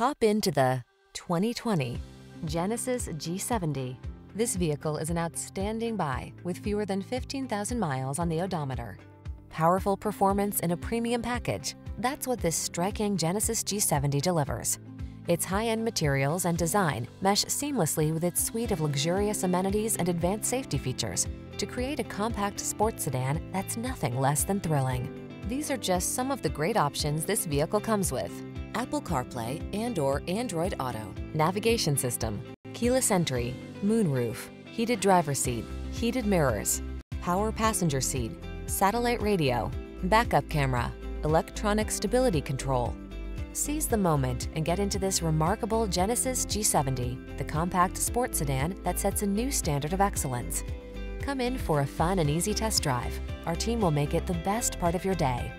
Hop into the 2020 Genesis G70. This vehicle is an outstanding buy with fewer than 15,000 miles on the odometer. Powerful performance in a premium package. That's what this striking Genesis G70 delivers. Its high-end materials and design mesh seamlessly with its suite of luxurious amenities and advanced safety features to create a compact sports sedan that's nothing less than thrilling. These are just some of the great options this vehicle comes with. Apple CarPlay and or Android Auto, navigation system, keyless entry, moonroof, heated driver seat, heated mirrors, power passenger seat, satellite radio, backup camera, electronic stability control. Seize the moment and get into this remarkable Genesis G70, the compact sports sedan that sets a new standard of excellence. Come in for a fun and easy test drive. Our team will make it the best part of your day.